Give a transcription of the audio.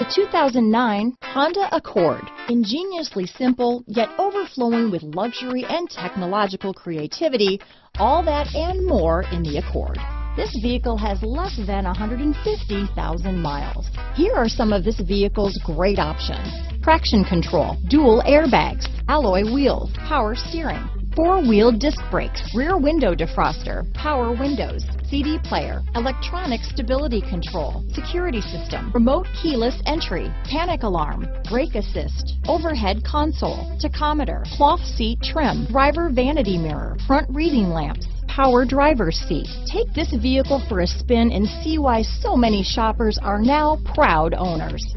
The 2009 Honda Accord. Ingeniously simple, yet overflowing with luxury and technological creativity, all that and more in the Accord. This vehicle has less than 150,000 miles. Here are some of this vehicle's great options. Traction control, dual airbags, alloy wheels, power steering, four-wheel disc brakes, rear window defroster, power windows, CD player, electronic stability control, security system, remote keyless entry, panic alarm, brake assist, overhead console, tachometer, cloth seat trim, driver vanity mirror, front reading lamps, power driver's seat. Take this vehicle for a spin and see why so many shoppers are now proud owners.